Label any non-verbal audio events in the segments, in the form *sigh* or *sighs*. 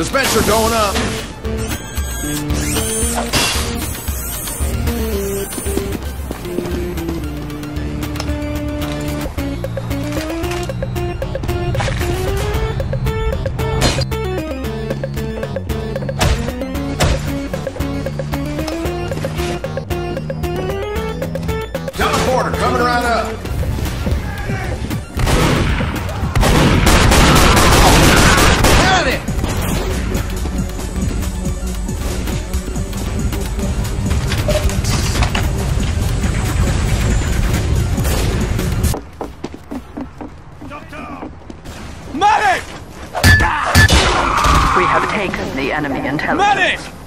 Dispenser going up. Medic! We have taken the enemy intelligence. Medic!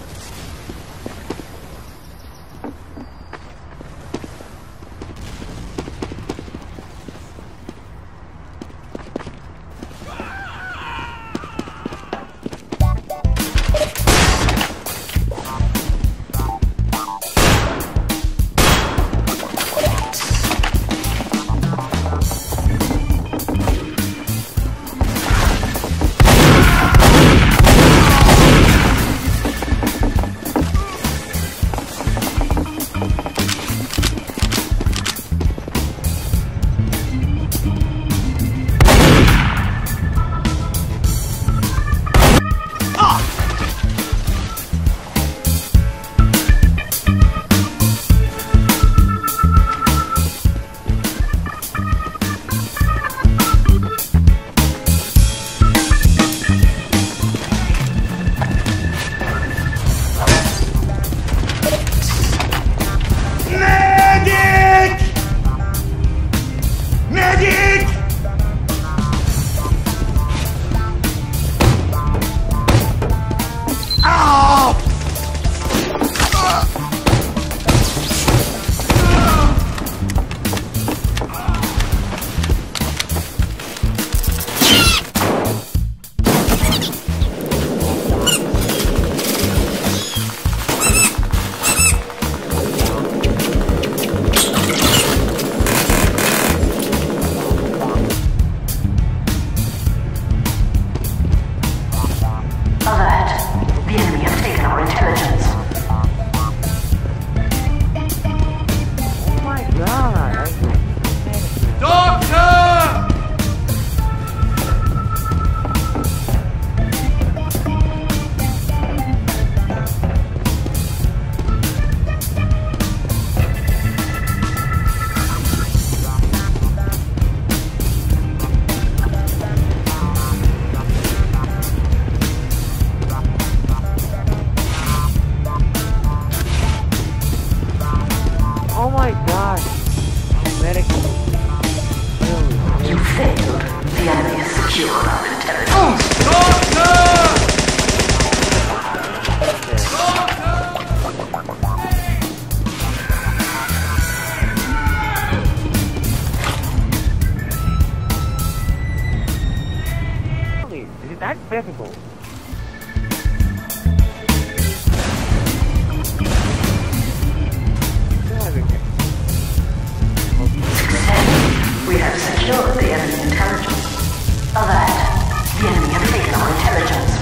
That? We have secured the enemy intelligence. Alert. The enemy has taken our intelligence.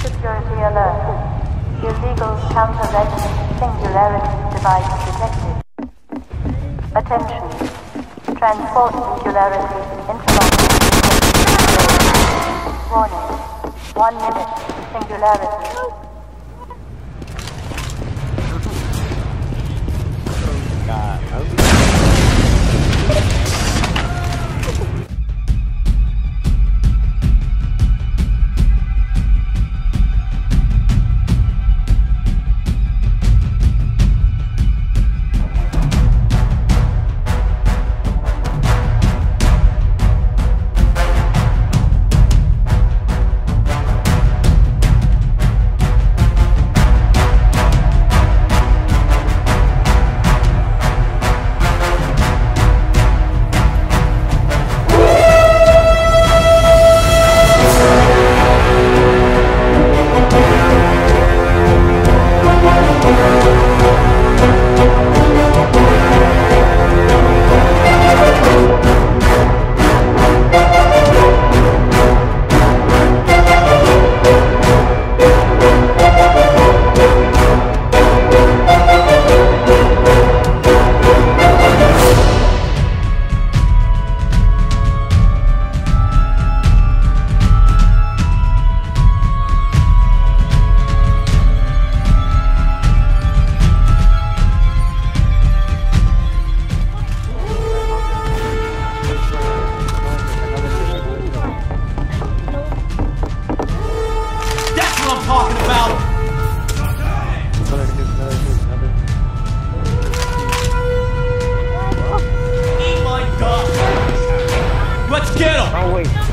Security alert. Illegal counter-regiment singularity device detected. Attention. Transport singularity interlocked. Warning. One minute singularity.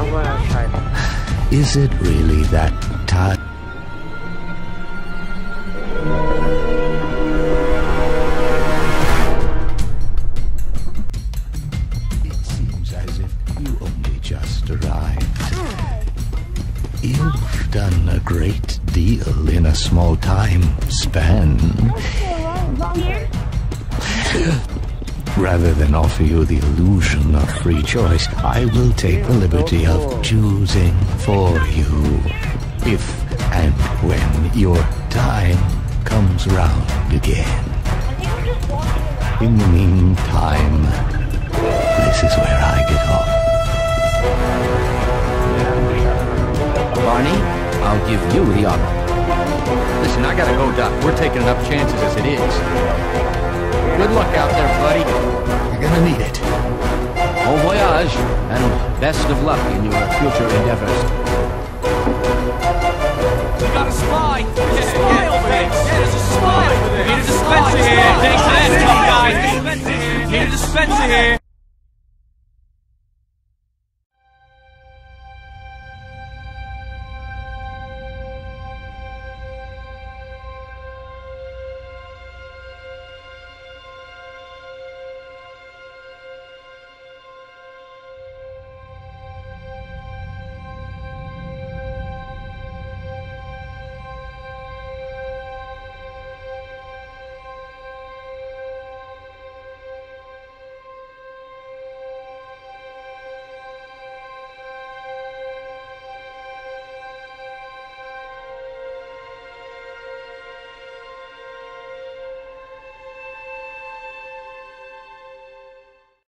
*sighs* Is it really that tight? It seems as if you only just arrived. You've done a great deal in a small time span. *laughs* Rather than offer you the illusion of free choice, I will take the liberty of choosing for you. If and when your time comes round again. In the meantime, this is where I get off. Barney, I'll give you the honor gotta go, Doc. We're taking enough chances as it is. Good luck out there, buddy. You're gonna need it. Bon voyage, and best of luck in your future endeavors. We got a spy! There's a spy yeah, over there! There's a spy over there! We need a dispenser here! Take that, guys! Need a dispenser here!